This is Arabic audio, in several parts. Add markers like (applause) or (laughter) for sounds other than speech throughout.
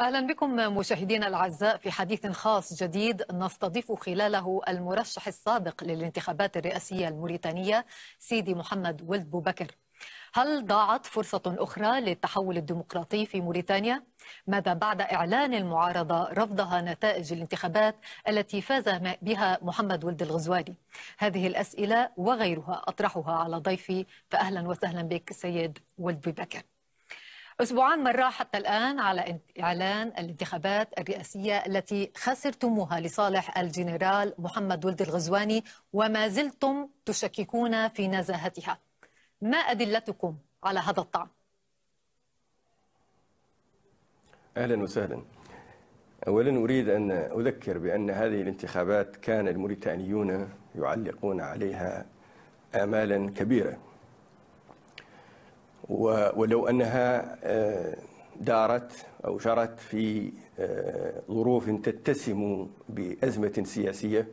أهلا بكم مشاهدينا الأعزاء في حديث خاص جديد نستضيف خلاله المرشح السابق للانتخابات الرئاسية الموريتانية سيدي محمد ولد بوبكر. هل ضاعت فرصة أخرى للتحول الديمقراطي في موريتانيا؟ ماذا بعد إعلان المعارضة رفضها نتائج الانتخابات التي فاز بها محمد ولد الغزواني؟ هذه الأسئلة وغيرها أطرحها على ضيفي فاهلا وسهلا بك سيد ولد بوبكر. أسبوعان مرة حتى الآن على إعلان الانتخابات الرئاسية التي خسرتموها لصالح الجنرال محمد ولد الغزواني وما زلتم تشككون في نزاهتها. ما أدلتكم على هذا الطعن؟ أهلا وسهلا. أولا أريد أن أذكر بأن هذه الانتخابات كان الموريتانيون يعلقون عليها آمالا كبيرة ولو أنها دارت أو جرت في ظروف تتسم بأزمة سياسية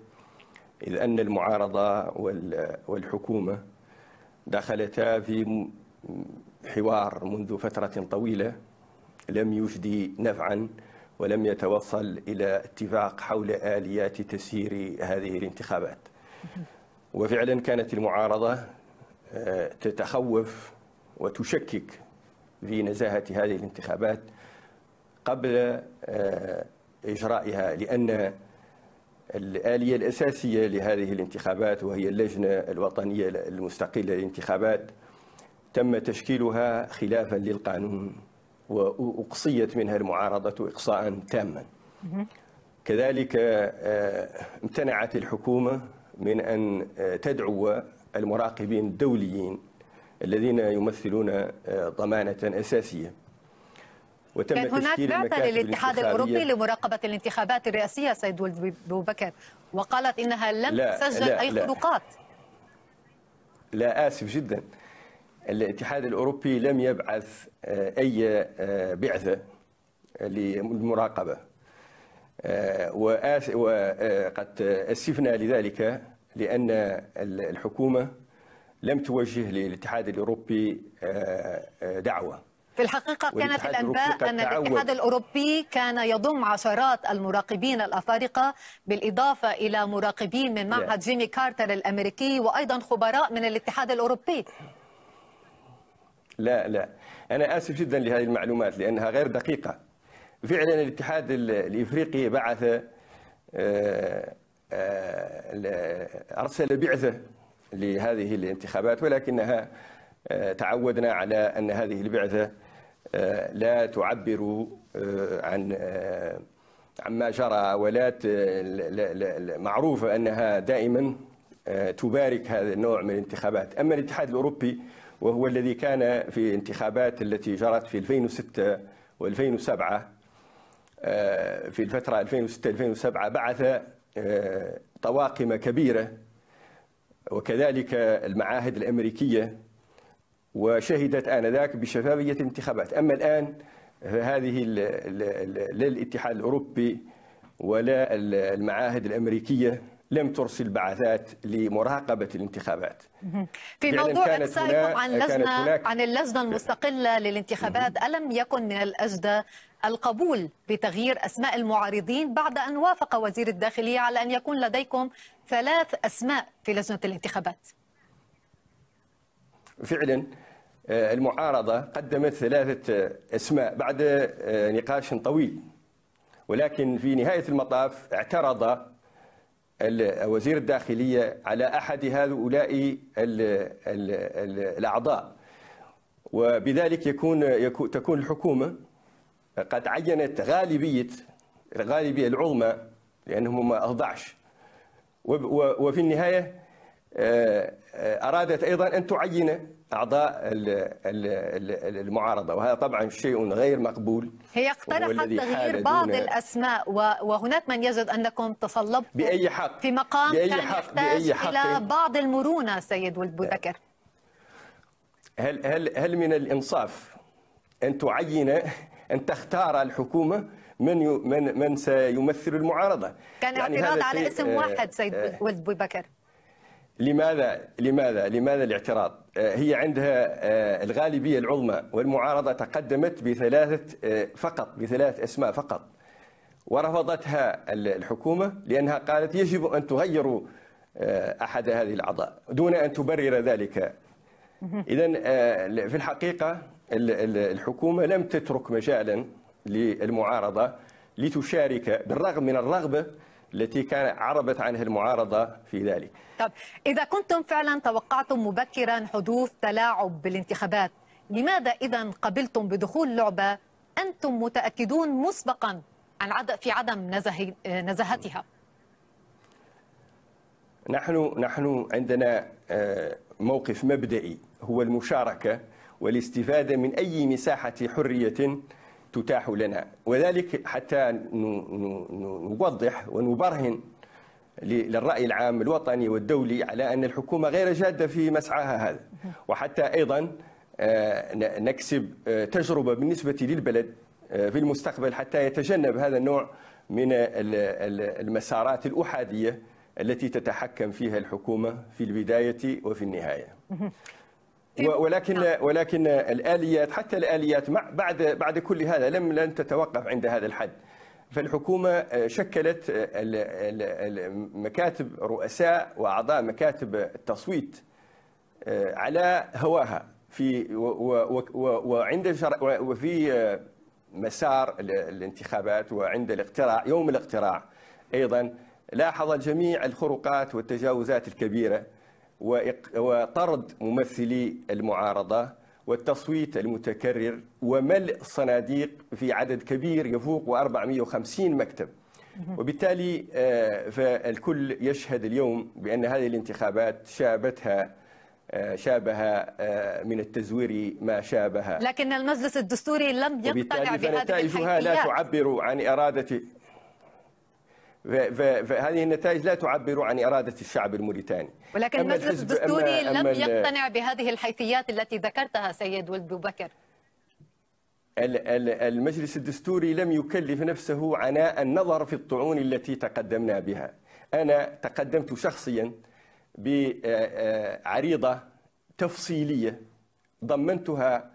إذ أن المعارضة والحكومة دخلتا في حوار منذ فترة طويلة لم يجدي نفعا ولم يتوصل إلى اتفاق حول آليات تسيير هذه الانتخابات. وفعلا كانت المعارضة تتخوف وتشكك في نزاهة هذه الانتخابات قبل إجرائها لأن الآلية الأساسية لهذه الانتخابات وهي اللجنة الوطنية المستقلة للانتخابات تم تشكيلها خلافا للقانون وأقصيت منها المعارضة إقصاء تاما. كذلك امتنعت الحكومة من أن تدعو المراقبين الدوليين الذين يمثلون ضمانة أساسية. وتم كان هناك بعثة للاتحاد الأوروبي لمراقبة الانتخابات الرئاسية سيد ولد بوبكر. وقالت إنها لم لا تسجل لا أي لا. خروقات لا آسف جدا. الاتحاد الأوروبي لم يبعث أي بعثة للمراقبة. وقد أسفنا لذلك لأن الحكومة لم توجه للاتحاد الأوروبي دعوة. في الحقيقة كانت الأنباء أن الاتحاد الأوروبي كان يضم عشرات المراقبين الأفارقة بالإضافة إلى مراقبين من معهد جيمي كارتر الأمريكي وأيضا خبراء من الاتحاد الأوروبي. لا لا. أنا آسف جدا لهذه المعلومات لأنها غير دقيقة. فعلا الاتحاد الإفريقي بعث أرسل بعثة لهذه الانتخابات ولكنها تعودنا على أن هذه البعثة لا تعبر عن عما جرى ولا معروفة أنها دائما تبارك هذا النوع من الانتخابات. أما الاتحاد الأوروبي وهو الذي كان في الانتخابات التي جرت في 2006 و2007 في الفترة 2006-2007 بعث طواقم كبيرة وكذلك المعاهد الأمريكية وشهدت آنذاك بشفافية الانتخابات أما الآن هذه لا الاتحاد الأوروبي ولا المعاهد الأمريكية لم ترسل بعثات لمراقبة الانتخابات. في موضوع إفصائكم عن لجنة عن اللجنة المستقلة للانتخابات ألم يكن من الأجدى القبول بتغيير أسماء المعارضين بعد أن وافق وزير الداخلية على أن يكون لديكم ثلاث أسماء في لجنة الانتخابات. فعلا المعارضة قدمت ثلاثة أسماء بعد نقاش طويل. ولكن في نهاية المطاف اعترض وزير الداخلية على أحد هؤلاء الأعضاء. وبذلك يكون, يكون تكون الحكومة قد عينت غالبية الغالبية العظمى لأنهم هم 11 وفي النهاية أرادت أيضا أن تعين أعضاء المعارضة وهذا طبعا شيء غير مقبول. هي اقترحت تغيير بعض الأسماء وهناك من يجد أنكم تصلبتم بأي حق في مقام بأي كان حق يحتاج بأي حق. إلى بعض المرونة سيد ولد هل, هل, هل من الإنصاف أن تعين أن تختار الحكومة من من من سيمثل المعارضة. كان يعني اعتراض على اسم واحد سيد ولد بوذكر لماذا لماذا لماذا الاعتراض؟ هي عندها الغالبية العظمى والمعارضة تقدمت بثلاثة فقط بثلاث أسماء فقط. ورفضتها الحكومة لأنها قالت يجب أن تغيروا أحد هذه الأعضاء دون أن تبرر ذلك. إذا في الحقيقة الحكومة لم تترك مجالا للمعارضة لتشارك بالرغم من الرغبة التي كان عربت عنها المعارضة في ذلك. طب إذا كنتم فعلا توقعتم مبكرا حدوث تلاعب بالانتخابات لماذا إذا قبلتم بدخول لعبة أنتم متأكدون مسبقا عن عد... في عدم نزه... نزاهتها؟ نحن نحن عندنا موقف مبدئي هو المشاركة والاستفادة من أي مساحة حرية تتاح لنا. وذلك حتى نوضح ونبرهن للرأي العام الوطني والدولي على أن الحكومة غير جادة في مسعاها هذا. وحتى أيضا نكسب تجربة بالنسبة للبلد في المستقبل حتى يتجنب هذا النوع من المسارات الأحادية التي تتحكم فيها الحكومة في البداية وفي النهاية. ولكن ولكن الآليات حتى الآليات بعد بعد كل هذا لم لن تتوقف عند هذا الحد. فالحكومة شكلت مكاتب رؤساء وأعضاء مكاتب التصويت على هواها. في وعند وفي مسار الانتخابات وعند الاقتراع يوم الاقتراع أيضا لاحظ الجميع الخروقات والتجاوزات الكبيرة. وطرد ممثلي المعارضة والتصويت المتكرر وملء الصناديق في عدد كبير يفوق 450 مكتب. وبالتالي فالكل يشهد اليوم بأن هذه الانتخابات شابتها شابه من التزوير ما شابه لكن المجلس الدستوري لم يقتنع بهذه الحيثيات لا تعبر عن إرادة فهذه النتائج لا تعبر عن إرادة الشعب الموريتاني. ولكن المجلس الدستوري لم يقتنع بهذه الحيثيات التي ذكرتها سيد ولد بكر. المجلس الدستوري لم يكلف نفسه عناء النظر في الطعون التي تقدمنا بها. أنا تقدمت شخصيا بعريضة تفصيلية ضمنتها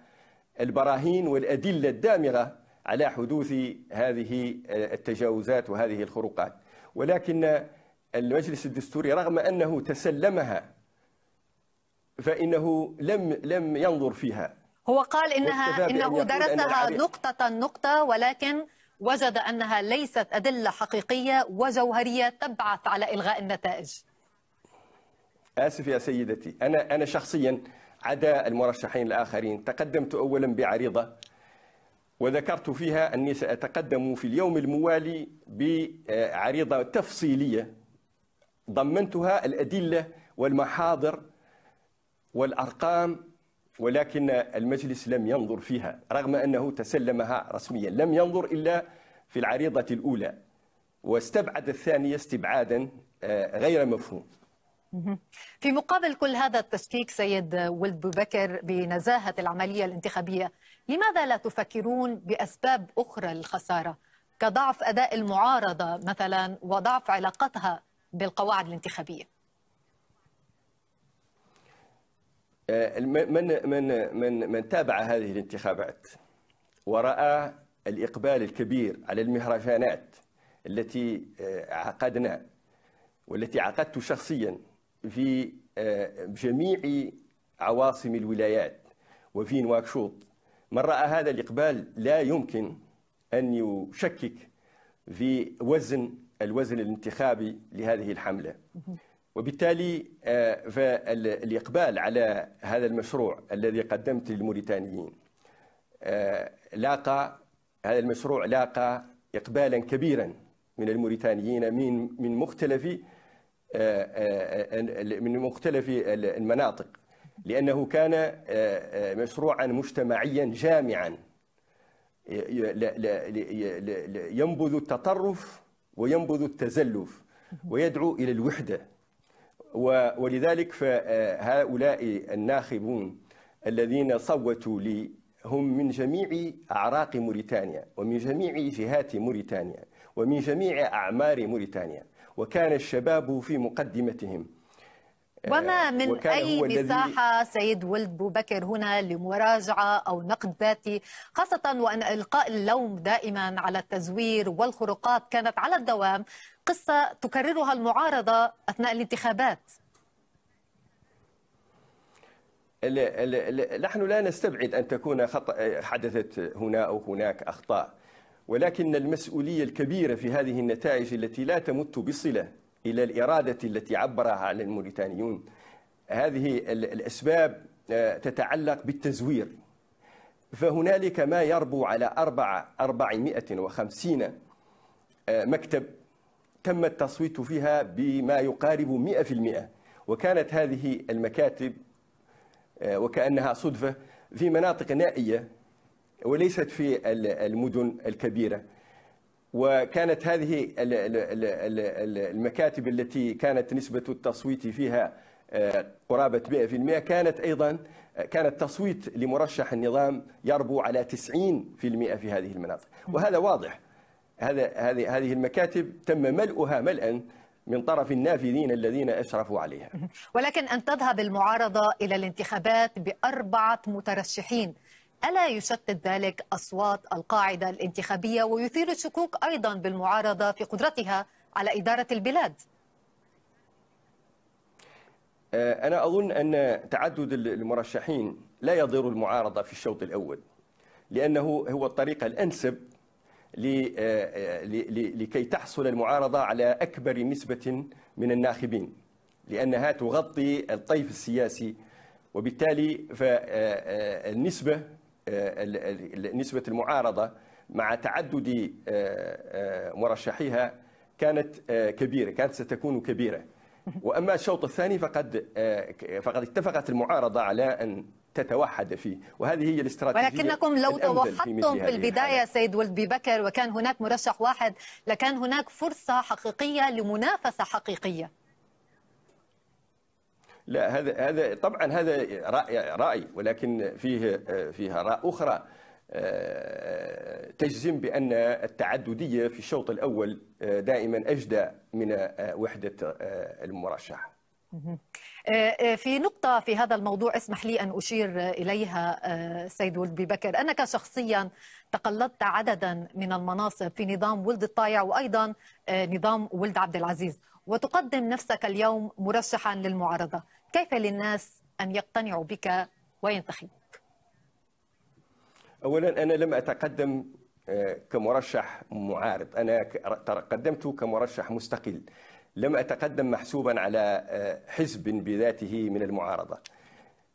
البراهين والأدلة الدامغة على حدوث هذه التجاوزات وهذه الخروقات. ولكن المجلس الدستوري رغم أنه تسلمها فإنه لم لم ينظر فيها. هو قال إنها إنه درسها نقطة نقطة ولكن وجد أنها ليست أدلة حقيقية وجوهرية تبعث على إلغاء النتائج. آسف يا سيدتي أنا أنا شخصيا عدا المرشحين الآخرين تقدمت أولا بعريضة وذكرت فيها أني سأتقدم في اليوم الموالي بعريضة تفصيلية ضمنتها الأدلة والمحاضر والأرقام ولكن المجلس لم ينظر فيها رغم أنه تسلمها رسميا. لم ينظر إلا في العريضة الأولى واستبعد الثانية استبعادا غير مفهوم. في مقابل كل هذا التشكيك سيد ولد بكر بنزاهة العملية الانتخابية لماذا لا تفكرون بأسباب أخرى للخسارة؟ كضعف أداء المعارضة مثلا وضعف علاقتها بالقواعد الانتخابية. من من من من تابع هذه الانتخابات ورأى الإقبال الكبير على المهرجانات التي عقدنا والتي عقدت شخصيا في جميع عواصم الولايات وفي نواكشوط. من رأى هذا الإقبال لا يمكن أن يشكك في وزن الوزن الانتخابي لهذه الحملة. وبالتالي فالإقبال على هذا المشروع الذي قدمت للموريتانيين لاقى هذا المشروع لاقى إقبالا كبيرا من الموريتانيين من من مختلف من مختلف المناطق. لأنه كان مشروعا مجتمعيا جامعا. ينبذ التطرف وينبذ التزلف ويدعو إلى الوحدة. ولذلك فهؤلاء الناخبون الذين صوتوا لي هم من جميع أعراق موريتانيا ومن جميع جهات موريتانيا ومن جميع أعمار موريتانيا. وكان الشباب في مقدمتهم. وما من أي مساحة سيد ولد بوبكر هنا لمراجعة أو نقد ذاتي خاصة وأن إلقاء اللوم دائما على التزوير والخروقات كانت على الدوام قصة تكررها المعارضة أثناء الانتخابات. نحن لا نستبعد أن تكون خطأ حدثت هنا أو هناك أخطاء ولكن المسؤولية الكبيرة في هذه النتائج التي لا تمت بصلة. إلى الإرادة التي عبرها عن الموريتانيون. هذه الأسباب آه، تتعلق بالتزوير. فهنالك ما يربو على أربعة أربعمائة وخمسين آه، مكتب تم التصويت فيها بما يقارب مئة في المئة. وكانت هذه المكاتب آه، وكأنها صدفة في مناطق نائية وليست في المدن الكبيرة. وكانت هذه المكاتب التي كانت نسبة التصويت فيها آه، قرابة 100% كانت أيضا كانت تصويت لمرشح النظام يربو على 90% في هذه المناطق. وهذا واضح. هذا هذه هذه المكاتب تم ملؤها ملئا من طرف النافذين الذين أشرفوا عليها. ولكن أن تذهب المعارضة إلى الانتخابات بأربعة مترشحين ألا يشتت ذلك أصوات القاعدة الانتخابية ويثير الشكوك أيضا بالمعارضة في قدرتها على إدارة البلاد؟ آه، أنا أظن أن تعدد المرشحين لا يضر المعارضة في الشوط الأول لأنه هو الطريقة الأنسب آه، آه، لكي تحصل المعارضة على أكبر نسبة من الناخبين لأنها تغطي الطيف السياسي وبالتالي فالنسبة نسبة المعارضة مع تعدد مرشحيها كانت كبيرة كانت ستكون كبيرة. وأما الشوط الثاني فقد فقد اتفقت المعارضة على أن تتوحد فيه. وهذه هي الاستراتيجية ولكنكم لو توحدتم في البداية سيد ولد بكر وكان هناك مرشح واحد لكان هناك فرصة حقيقية لمنافسة حقيقية. لا هذا هذا طبعا هذا رأي رأي ولكن فيه فيها آراء أخرى تجزم بأن التعددية في الشوط الأول دائما أجدى من وحدة المرشح. في نقطة في هذا الموضوع اسمح لي أن أشير إليها سيد ولد بكر أنك شخصيا تقلدت عددا من المناصب في نظام ولد الطايع وأيضا نظام ولد عبد العزيز. وتقدم نفسك اليوم مرشحا للمعارضة. كيف للناس أن يقتنعوا بك وينتخبوك أولا أنا لم أتقدم آه، كمرشح معارض. أنا قدمت كمرشح مستقل. لم أتقدم محسوبا على آه، حزب بذاته من المعارضة.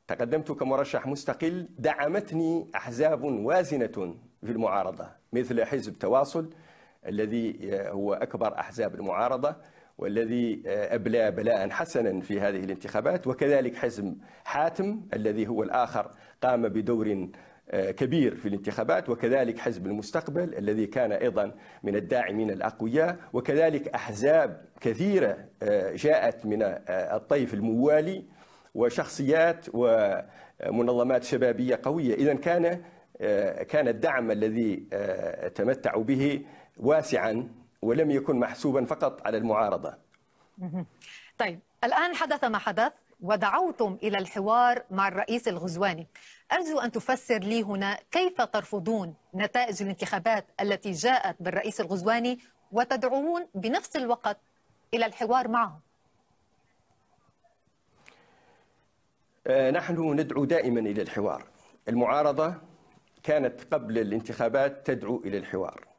تقدمت كمرشح مستقل دعمتني أحزاب وازنة في المعارضة مثل حزب تواصل الذي آه، هو أكبر أحزاب المعارضة. والذي آه، أبلى بلاء حسنا في هذه الانتخابات وكذلك حزب حاتم الذي هو الآخر قام بدور آه، كبير في الانتخابات وكذلك حزب المستقبل الذي كان أيضا من الداعمين الأقوياء وكذلك أحزاب كثيرة آه، جاءت من الطيف الموالي وشخصيات ومنظمات شبابية قوية. إذا كان كان الدعم الذي تمتعوا به واسعا ولم يكن محسوبا فقط على المعارضة. (laughs) طيب الآن حدث ما حدث ودعوتم إلى الحوار مع الرئيس الغزواني. أرجو أن تفسر لي هنا كيف ترفضون نتائج الانتخابات التي جاءت بالرئيس الغزواني وتدعوون بنفس الوقت إلى الحوار معه؟ آه، نحن ندعو دائما إلى الحوار. المعارضة كانت قبل الانتخابات تدعو إلى الحوار.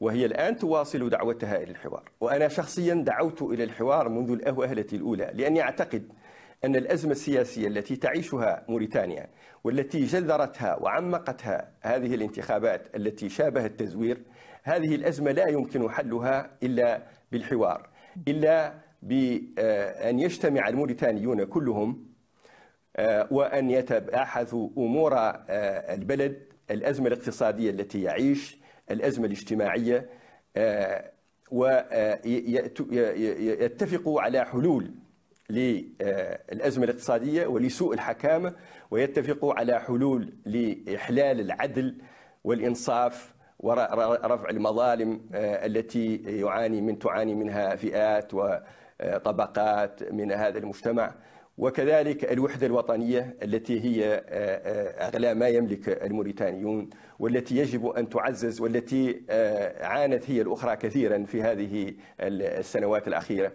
وهي الآن تواصل دعوتها إلى الحوار. وأنا شخصيا دعوت إلى الحوار منذ الأوهلة الأولى لأني أعتقد أن الأزمة السياسية التي تعيشها موريتانيا والتي جذرتها وعمقتها هذه الانتخابات التي شابهت التزوير هذه الأزمة لا يمكن حلها إلا بالحوار إلا بأن يجتمع الموريتانيون كلهم آه، وأن يتباحثوا أمور آه، البلد الأزمة الاقتصادية التي يعيش الأزمة الاجتماعية آه، ويتفقوا على حلول للأزمة الاقتصادية ولسوء الحكامة ويتفقوا على حلول لإحلال العدل والإنصاف ورفع المظالم آه، التي يعاني من تعاني منها فئات طبقات من هذا المجتمع. وكذلك الوحدة الوطنية التي هي أغلى ما يملك الموريتانيون والتي يجب أن تعزز والتي عانت هي الأخرى كثيرا في هذه السنوات الأخيرة.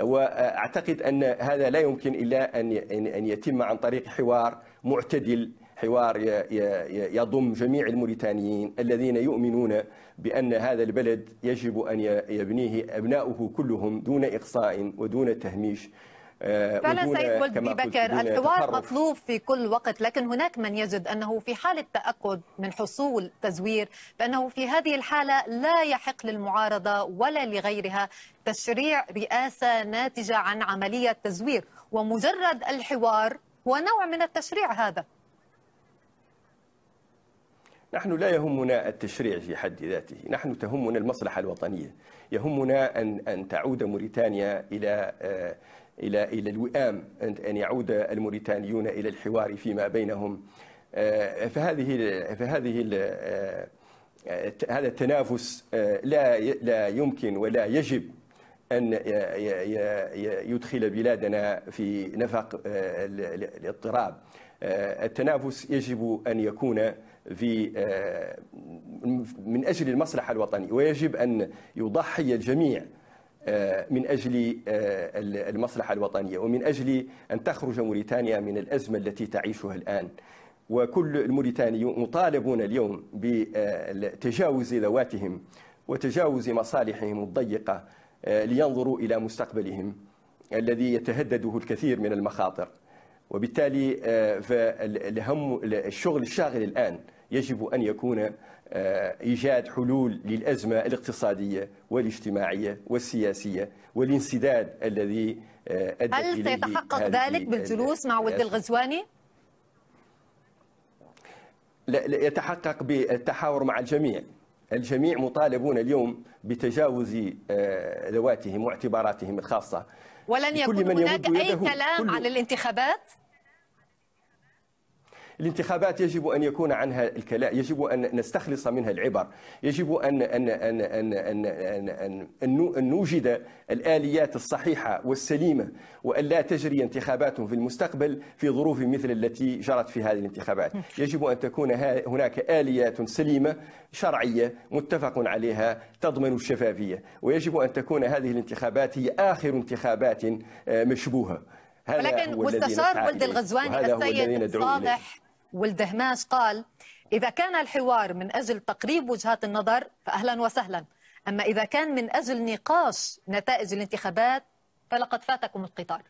وأعتقد أن هذا لا يمكن أن أن يتم عن طريق حوار معتدل حوار يضم جميع الموريتانيين الذين يؤمنون بأن هذا البلد يجب أن يبنيه أبناؤه كلهم دون إقصاء ودون تهميش. فعلا سيد ولد بكر الحوار مطلوب في كل وقت لكن هناك من يجد أنه في حالة تأكد من حصول تزوير بأنه في هذه الحالة لا يحق للمعارضة ولا لغيرها تشريع رئاسة ناتجة عن عملية تزوير ومجرد الحوار هو نوع من التشريع هذا. نحن لا يهمنا التشريع في حد ذاته نحن تهمنا المصلحة الوطنية يهمنا أن, أن تعود موريتانيا إلى إلى إلى الوئام ان يعود الموريتانيون إلى الحوار فيما بينهم. آه، فهذه فهذه آه، هذا التنافس آه، لا لا يمكن ولا يجب أن يدخل بلادنا في نفق الاضطراب. التنافس يجب أن يكون في من أجل المصلحة الوطنية ويجب أن يضحي الجميع. من أجل آه، المصلحة الوطنية ومن أجل أن تخرج موريتانيا من الأزمة التي تعيشها الآن. وكل الموريتانيون مطالبون اليوم بتجاوز ذواتهم وتجاوز مصالحهم الضيقة آه، لينظروا إلى مستقبلهم الذي يتهدده الكثير من المخاطر. وبالتالي فالهم الشغل الشاغل الآن يجب أن يكون آه، إيجاد حلول للأزمة الاقتصادية والاجتماعية والسياسية والانسداد الذي آه، أدى هل سيتحقق ذلك بالجلوس مع ولد الغزواني؟ لا يتحقق بالتحاور مع الجميع الجميع مطالبون اليوم بتجاوز آه، ذواتهم واعتباراتهم الخاصة ولن يكون هناك أي كلام عن الانتخابات؟ الانتخابات يجب أن يكون عنها الكلام يجب أن نستخلص منها العبر يجب أن أن أن أن أن أن, أن, أن نوجد الآليات الصحيحة والسليمة وأن لا تجري انتخابات في المستقبل في ظروف مثل التي جرت في هذه الانتخابات. يجب أن تكون هناك آليات سليمة شرعية متفق عليها تضمن الشفافية ويجب أن تكون هذه الانتخابات هي آخر انتخابات آه، مشبوهة. ولكن مستشار ولد الغزواني السيد صالح والدهماش قال إذا كان الحوار من أجل تقريب وجهات النظر فأهلا وسهلا. أما إذا كان من أجل نقاش نتائج الانتخابات فلقد فاتكم القطار.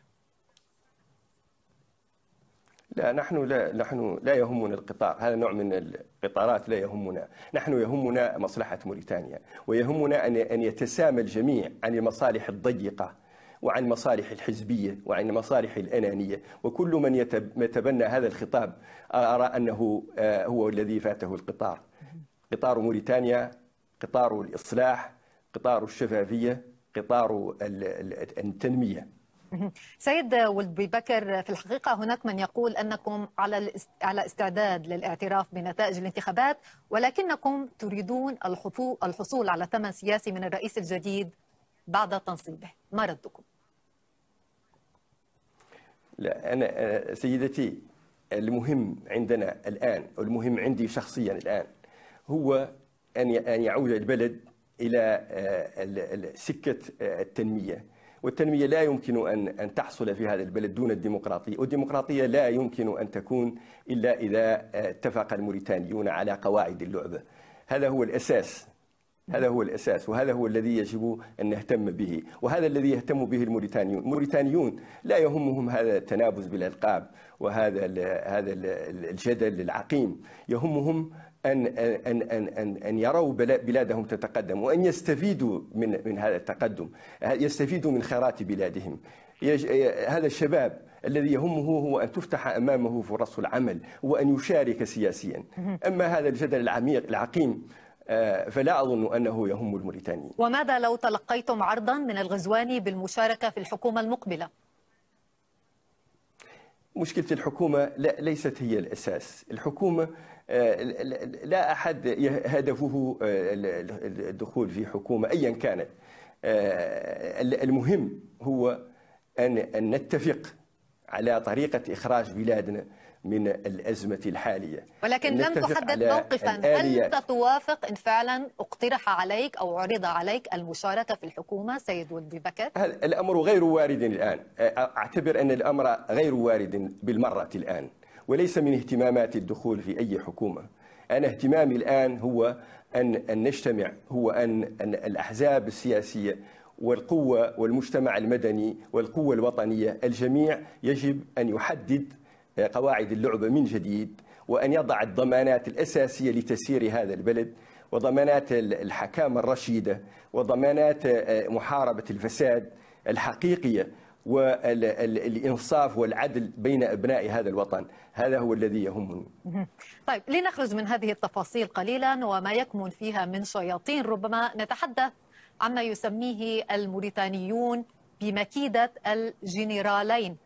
لا نحن لا نحن لا يهمنا القطار. هذا نوع من القطارات لا يهمنا. نحن يهمنا مصلحة موريتانيا ويهمنا أن أن يتسامى الجميع عن المصالح الضيقة. وعن مصالح الحزبية وعن مصالح الأنانية. وكل من يتبنى هذا الخطاب أرى أنه آه، هو الذي فاته القطار. قطار موريتانيا قطار الإصلاح قطار الشفافية قطار التنمية. (laughs) سيد ولد بكر في الحقيقة هناك من يقول أنكم على على استعداد للاعتراف بنتائج الانتخابات ولكنكم تريدون الحصول على ثمن سياسي من الرئيس الجديد بعد تنصيبه. ما ردكم؟ لا أنا سيدتي المهم عندنا الآن والمهم عندي شخصيا الآن هو أن أن يعود البلد إلى سكة التنمية. والتنمية لا يمكن أن أن تحصل في هذا البلد دون الديمقراطية والديمقراطية لا يمكن أن تكون إلا إذا اتفق الموريتانيون على قواعد اللعبة. هذا هو الأساس هذا هو الأساس وهذا هو الذي يجب أن نهتم به وهذا الذي يهتم به الموريتانيون. الموريتانيون لا يهمهم هذا التنابز بالألقاب وهذا هذا الجدل العقيم. يهمهم أن أن أن أن أن يروا بلادهم تتقدم وأن يستفيدوا من من هذا التقدم يستفيدوا من خيرات بلادهم. هذا الشباب الذي يهمه هو أن تفتح أمامه فرص العمل وأن يشارك سياسيا. أما هذا الجدل العميق العقيم فلا أظن أنه يهم الموريتانيين وماذا لو تلقيتم عرضا من الغزواني بالمشاركة في الحكومة المقبلة؟ مشكلة الحكومة لا ليست هي الأساس. الحكومة آه، لا أحد هدفه آه، الدخول في حكومة أيا كانت. المهم هو أن نتفق على طريقة إخراج بلادنا من الأزمة الحالية. ولكن لم تحدد موقفا. هل ستوافق إن فعلا اقترح عليك أو عرض عليك المشاركة في الحكومة سيد ولدي بكر؟ الأمر غير وارد الآن؟ أعتبر أن الأمر غير وارد بالمرة الآن وليس من اهتمامات الدخول في أي حكومة. أنا اهتمامي الآن هو أن, أن نجتمع هو أن, أن الأحزاب السياسية والقوة والمجتمع المدني والقوة الوطنية الجميع يجب أن يحدد قواعد اللعبة من جديد وأن يضع الضمانات الأساسية لتسيير هذا البلد وضمانات الحكامة الرشيدة وضمانات محاربة الفساد الحقيقية والإنصاف والعدل بين أبناء هذا الوطن. هذا هو الذي يهمني. طيب لنخرج من هذه التفاصيل قليلا وما يكمن فيها من شياطين ربما نتحدث عما يسميه الموريتانيون بمكيدة الجنرالين.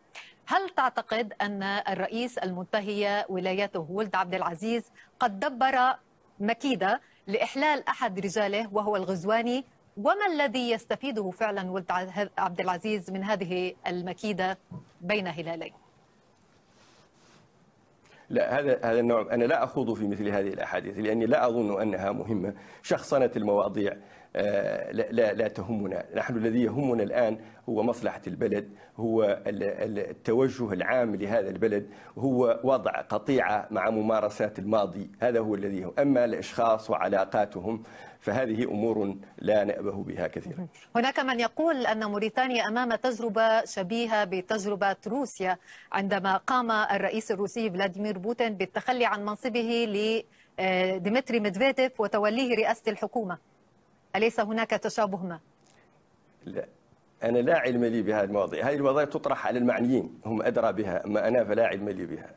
هل تعتقد أن الرئيس المنتهي ولايته ولد عبد العزيز قد دبر مكيدة لإحلال أحد رجاله وهو الغزواني؟ وما الذي يستفيده فعلا ولد عبد العزيز من هذه المكيدة بين هلالين؟ لا هذا هذا النوع أنا لا أخوض في مثل هذه الأحاديث لأني لا أظن أنها مهمة. شخصنه المواضيع لا, لا, تهمنا. نحن الذي يهمنا الآن هو مصلحة البلد هو التوجه العام لهذا البلد هو وضع قطيعة مع ممارسات الماضي. هذا هو الذي هو أما الأشخاص وعلاقاتهم فهذه أمور لا نأبه بها كثيرا. هناك من يقول أن موريتانيا أمام تجربة شبيهة بتجربة روسيا عندما قام الرئيس الروسي فلاديمير بوتين بالتخلي عن منصبه لديمتري ميدفيديف وتوليه رئاسة الحكومة. أليس هناك تشابه ما؟ لا أنا لا علم لي بهذه المواضيع هذه المواضيع تطرح على المعنيين هم أدرى بها أما أنا فلا علم لي بها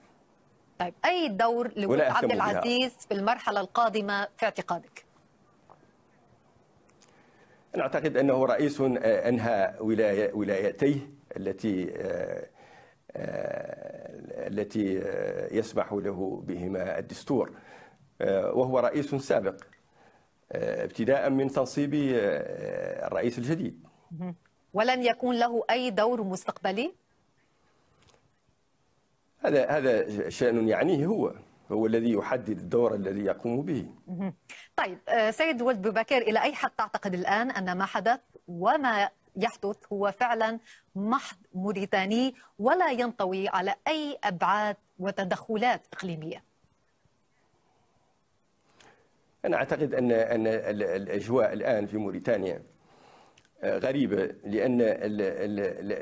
طيب أي دور لولد عبد العزيز بها. في المرحلة القادمة في اعتقادك؟ أنا أعتقد أنه رئيس آه، أنهى ولاية ولايتيه التي آه، آه، التي يسمح له بهما الدستور وهو رئيس سابق ابتداء من تنصيب آه، الرئيس الجديد. ولن يكون له أي دور مستقبلي؟ هذا هذا شأن يعنيه هو هو الذي يحدد الدور الذي يقوم به. طيب آه، سيد ولد بكر إلى أي حد تعتقد الآن أن ما حدث وما يحدث هو فعلا محض موريتاني ولا ينطوي على أي أبعاد وتدخلات إقليمية؟ أنا أعتقد أن أن الأجواء الآن في موريتانيا آه، غريبة لأن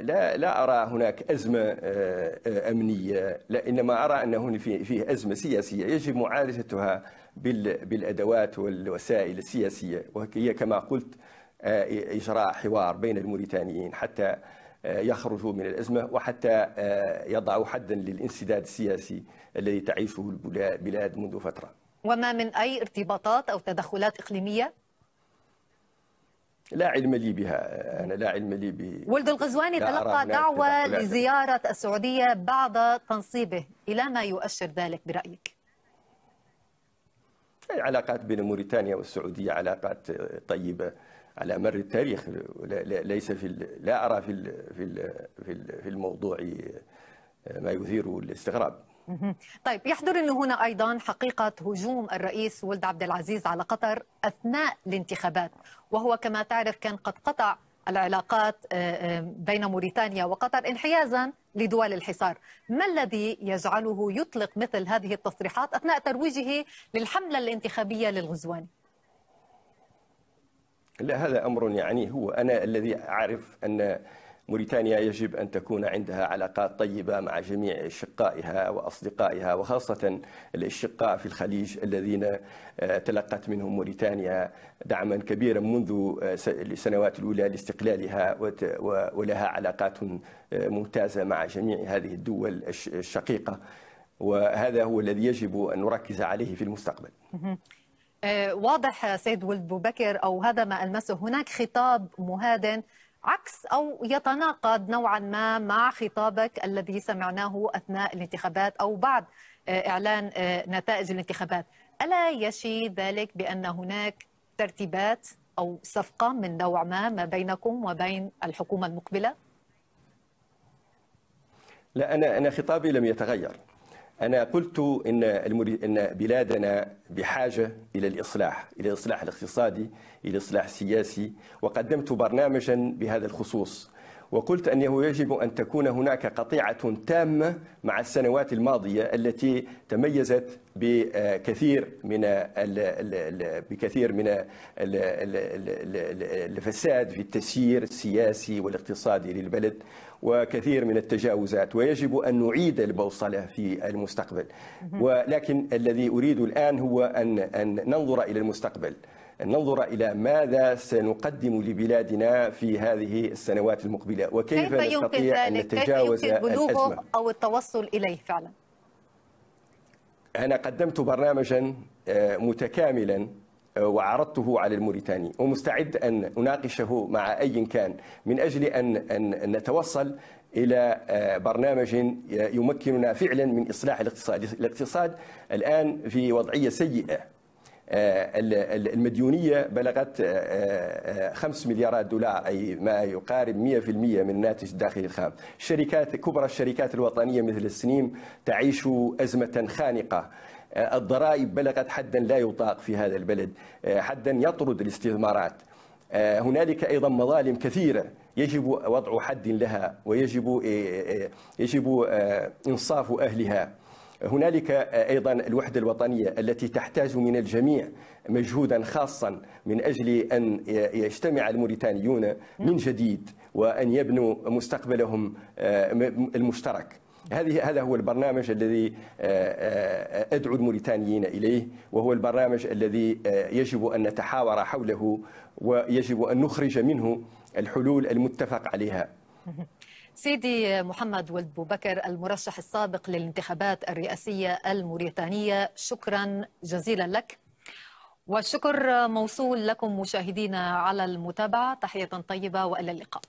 لا لا أرى هناك أزمة آه، آه، أمنية لا إنما أرى أن هنا فيه أزمة سياسية يجب معالجتها بالأدوات والوسائل السياسية وهي كما قلت إجراء حوار بين الموريتانيين حتى يخرجوا من الأزمة وحتى يضعوا حدا للانسداد السياسي الذي تعيشه البلاد منذ فترة. وما من أي ارتباطات أو تدخلات إقليمية؟ لا علم لي بها أنا لا علم لي ب ولد الغزواني تلقى دعوة لزيارة السعودية بعد تنصيبه إلى ما يؤشر ذلك برأيك؟ علاقات بين موريتانيا والسعودية علاقات طيبة على مر التاريخ ليس في لا أرى في في الموضوع ما يثير الاستغراب طيب يحضرني هنا أيضا حقيقة هجوم الرئيس ولد عبد العزيز على قطر أثناء الانتخابات. وهو كما تعرف كان قد قطع العلاقات آه، آه، بين موريتانيا وقطر انحيازا لدول الحصار. ما الذي يجعله يطلق مثل هذه التصريحات أثناء ترويجه للحملة الانتخابية للغزواني لا هذا أمر يعني هو. أنا الذي أعرف أن موريتانيا يجب أن تكون عندها علاقات طيبة مع جميع أشقائها وأصدقائها وخاصة الأشقاء في الخليج الذين آه، تلقت منهم موريتانيا دعما كبيرا منذ آه، السنوات الأولى لاستقلالها ولها علاقات آه، ممتازة مع جميع هذه الدول الشقيقة. وهذا هو الذي يجب أن نركز عليه في المستقبل. واضح سيد ولد بكر أو هذا ما ألمسه هناك خطاب مهادن عكس أو يتناقض نوعا ما مع خطابك الذي سمعناه أثناء الانتخابات أو بعد آه، إعلان آه، نتائج الانتخابات ألا يشي ذلك بأن هناك ترتيبات أو صفقة من نوع ما ما بينكم وبين الحكومة المقبلة؟ لا أنا أنا خطابي لم يتغير أنا قلت إن إن بلادنا بحاجة إلى الإصلاح، إلى الإصلاح الاقتصادي، إلى الإصلاح السياسي، وقدمت برنامجا بهذا الخصوص. وقلت أنه يجب أن تكون هناك قطيعة تامة مع السنوات الماضية التي تميزت بكثير من بكثير من الفساد في التسيير السياسي والاقتصادي للبلد وكثير من التجاوزات ويجب أن نعيد البوصلة في المستقبل. ولكن الذي أريد الآن هو أن ننظر إلى المستقبل. ننظر إلى ماذا سنقدم لبلادنا في هذه السنوات المقبلة وكيف نستطيع أن نتجاوز كيف يمكن الأزمة؟ أو التوصل إليه فعلا؟ أنا قدمت برنامجا آه، متكاملا آه، وعرضته على الموريتاني ومستعد أن أناقشه مع أي كان من أجل أن, أن نتوصل إلى آه، برنامج يمكننا فعلا من إصلاح الاقتصاد الاقتصاد الآن في وضعية سيئة. آه، المديونية بلغت 5 آه، آه، مليارات دولار أي ما يقارب 100% من الناتج الداخلي الخام. الشركات كبرى الشركات الوطنية مثل السنيم تعيش أزمة خانقة. الضرائب بلغت حدا لا يطاق في هذا البلد حدا يطرد الاستثمارات. هنالك أيضا مظالم كثيرة يجب وضع حد لها ويجب يجب إنصاف أهلها. هنالك أيضا الوحدة الوطنية التي تحتاج من الجميع مجهودا خاصا من أجل أن يجتمع الموريتانيون من جديد وأن يبنوا مستقبلهم آه، المشترك. هذه هذا هو البرنامج الذي آه، آه، أدعو الموريتانيين إليه وهو البرنامج الذي يجب أن نتحاور حوله ويجب أن نخرج منه الحلول المتفق عليها. (laughs) سيدي محمد ولد بكر المرشح السابق للانتخابات الرئاسية الموريتانية شكرا جزيلا لك. والشكر موصول لكم مشاهدينا على المتابعة. تحية طيبة وإلى اللقاء.